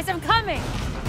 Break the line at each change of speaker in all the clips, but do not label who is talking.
guys, I'm coming!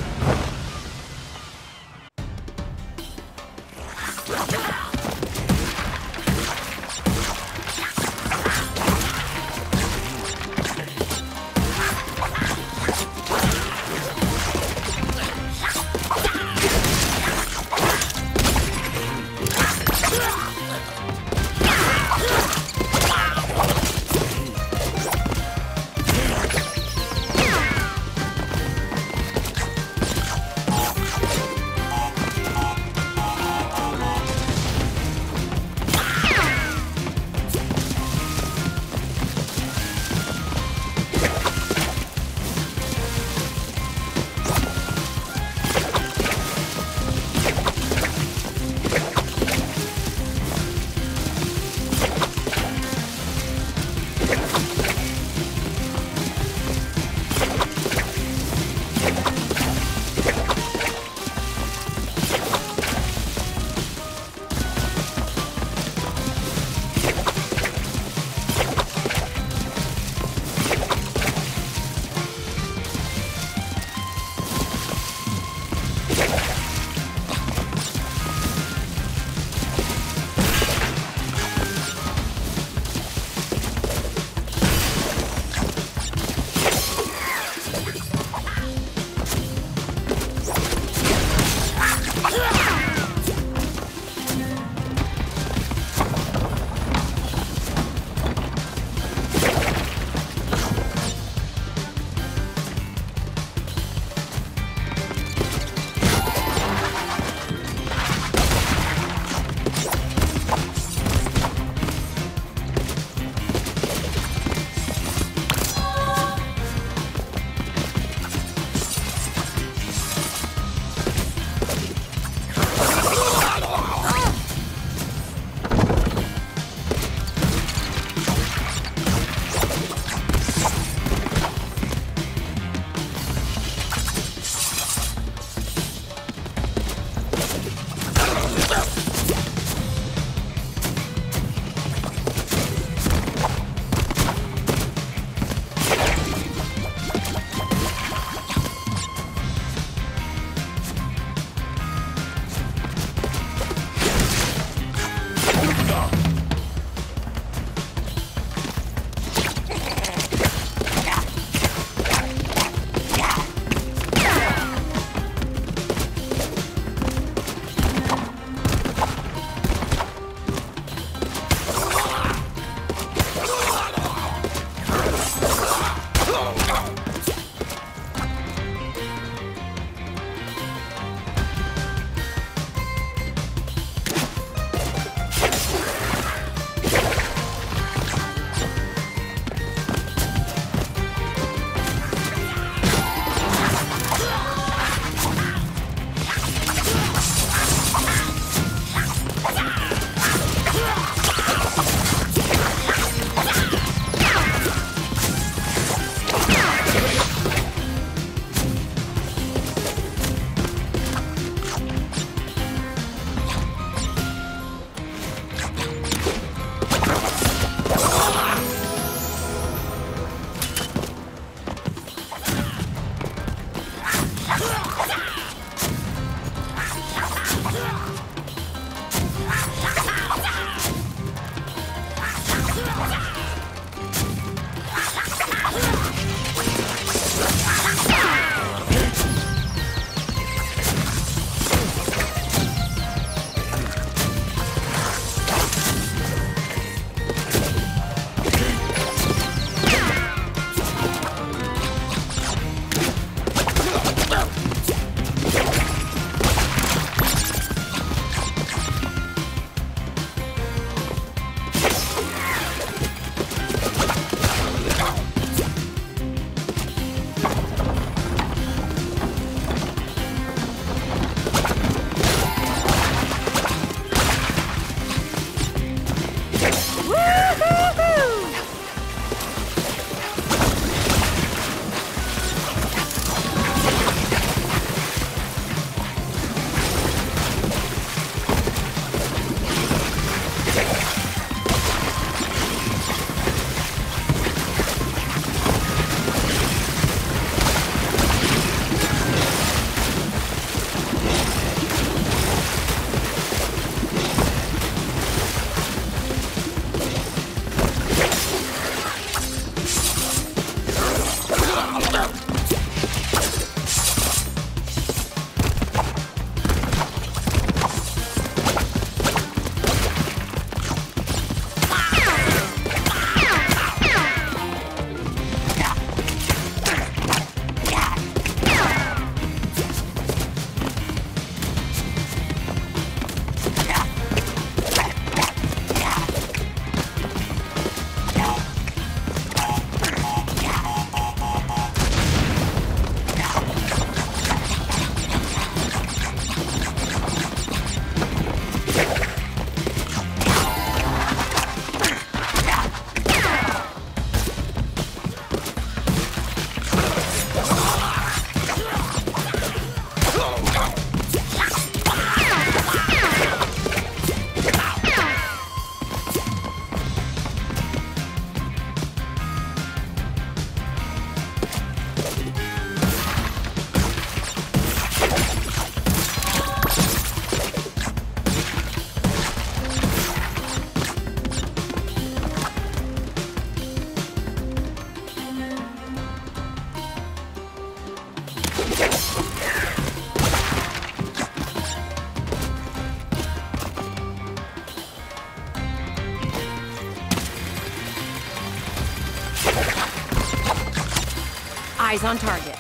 Eyes on
target.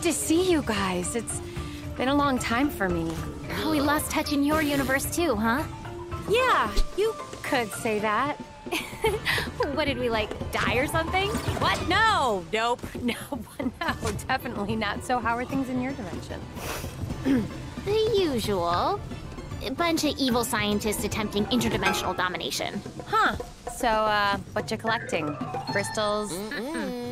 Good to see you guys. It's been a long time for me.
We lost touch in your universe too, huh?
Yeah, you could say that.
what did we like die or something?
What? No, nope, no, no, definitely not. So how are things in your dimension?
The usual. A bunch of evil scientists attempting interdimensional domination.
Huh. So, uh, what you collecting? Crystals?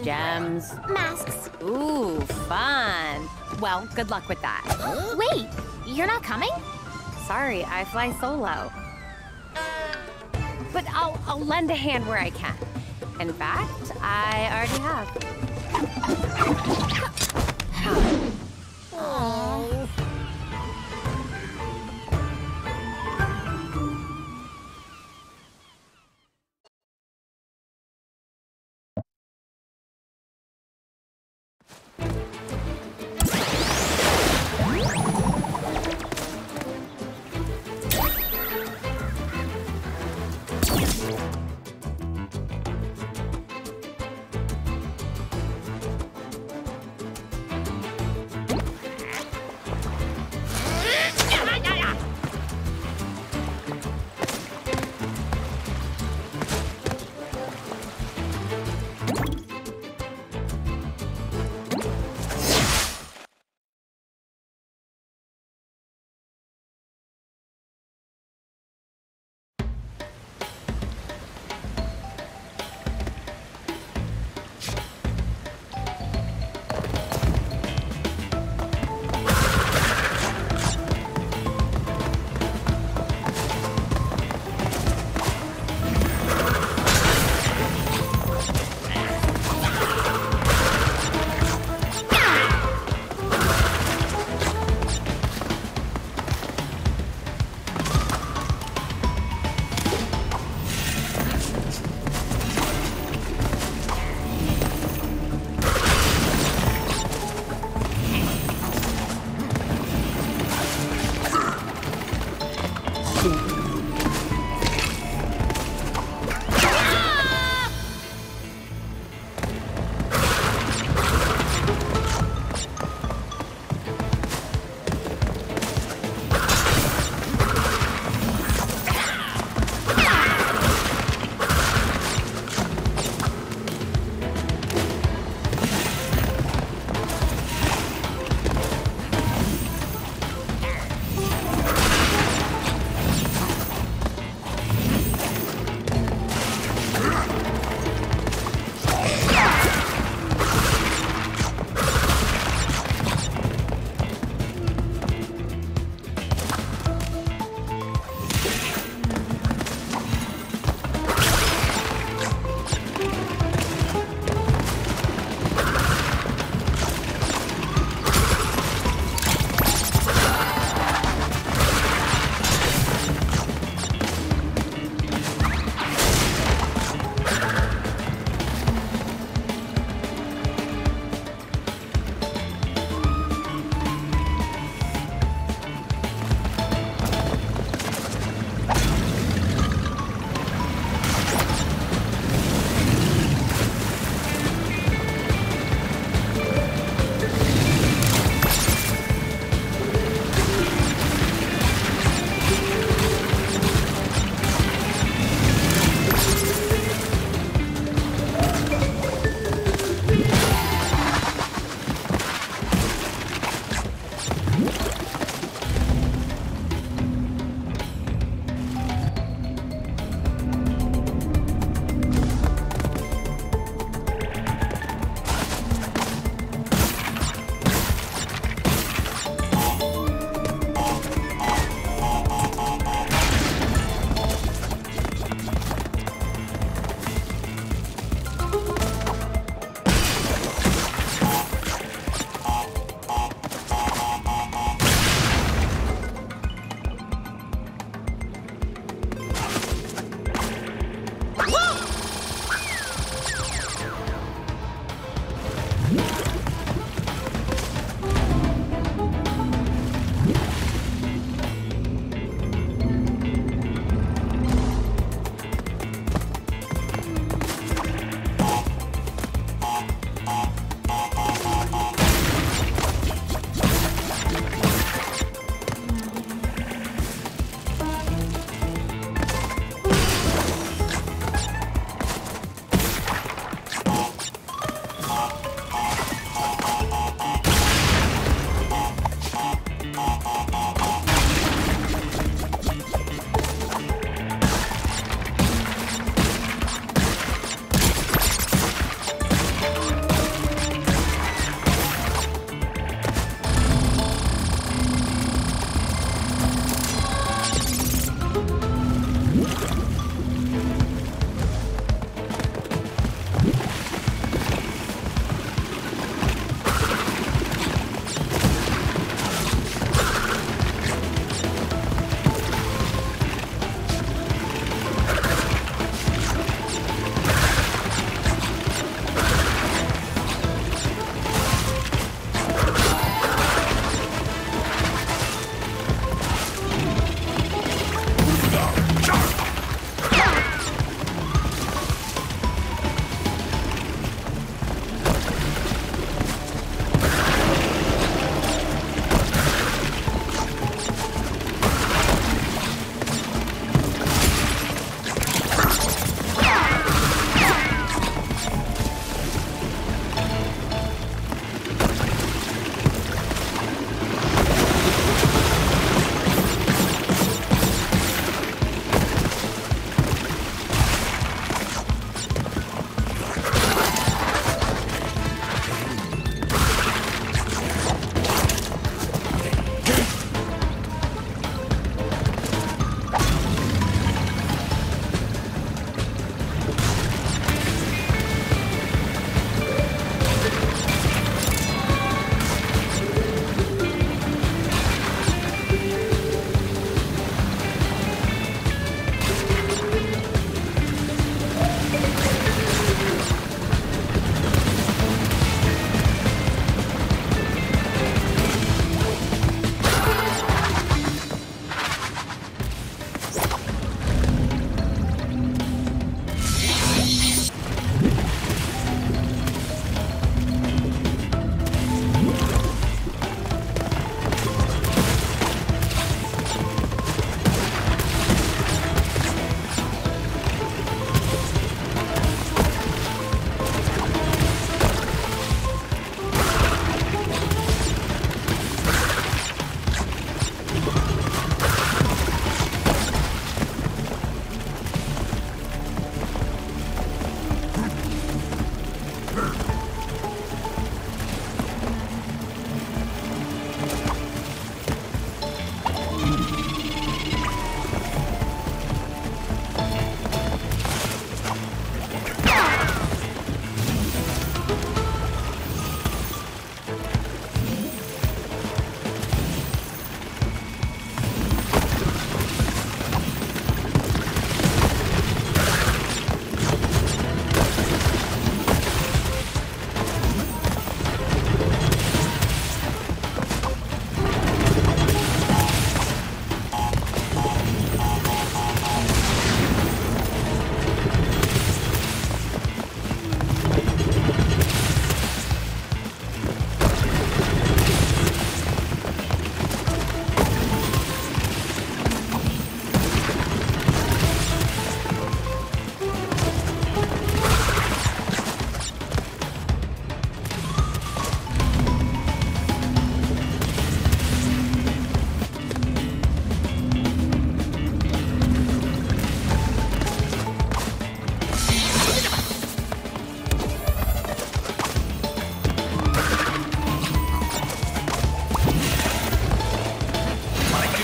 Gems?
Masks.
Ooh, fun. Well, good luck with that.
Wait, you're not coming?
Sorry, I fly solo. But I'll, I'll lend a hand where I can. In fact, I already have.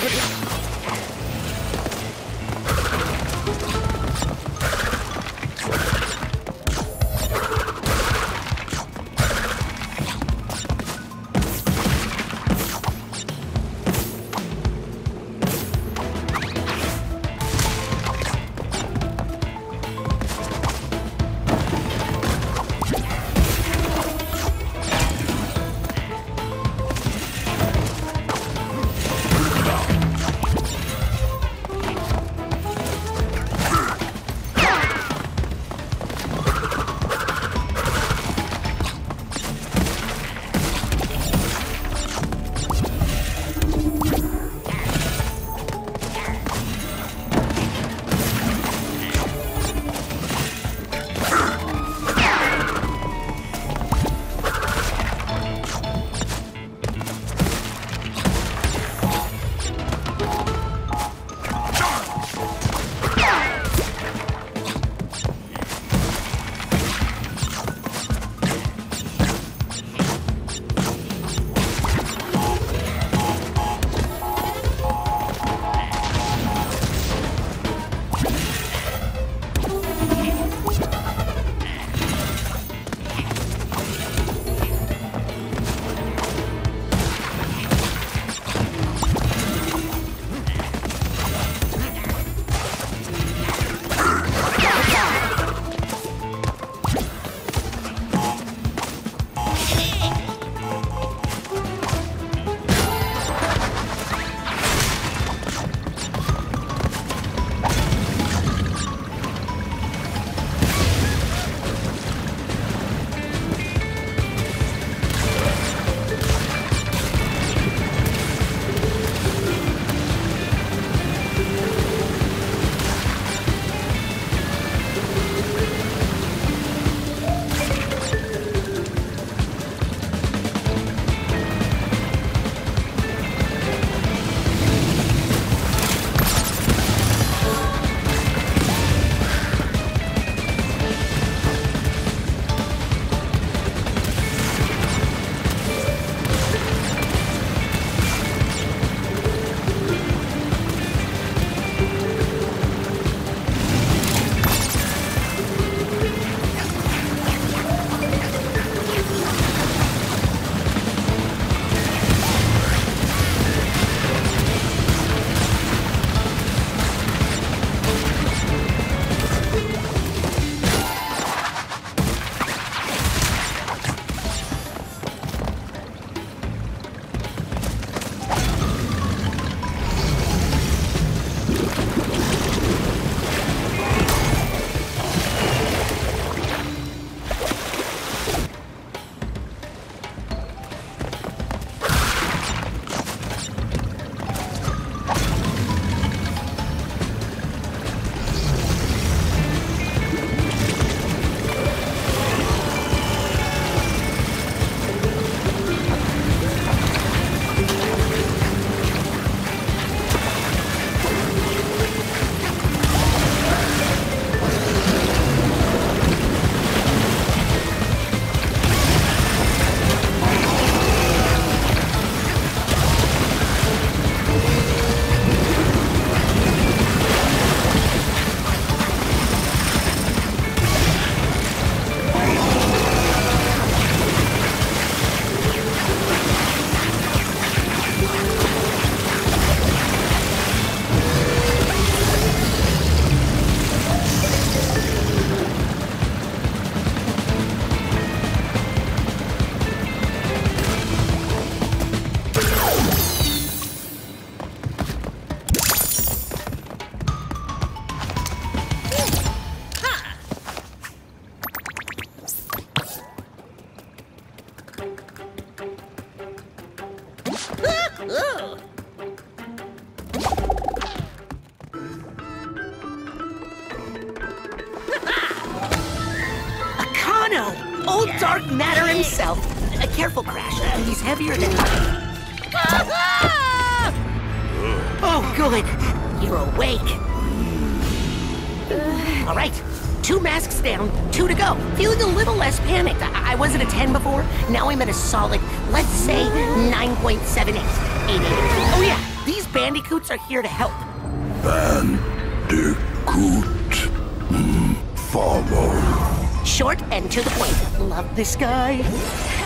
Akano! Old Dark Matter himself! A careful, Crash. He's heavier than... Oh, good. You're awake. All right. Two masks down, two to go. Feeling a little less panicked. I, I was at a 10 before. Now I'm at a solid, let's say, 9.78.
880.
Oh yeah, these bandicoots are here to help.
Bandicoot.
Short and to the point. Love this guy.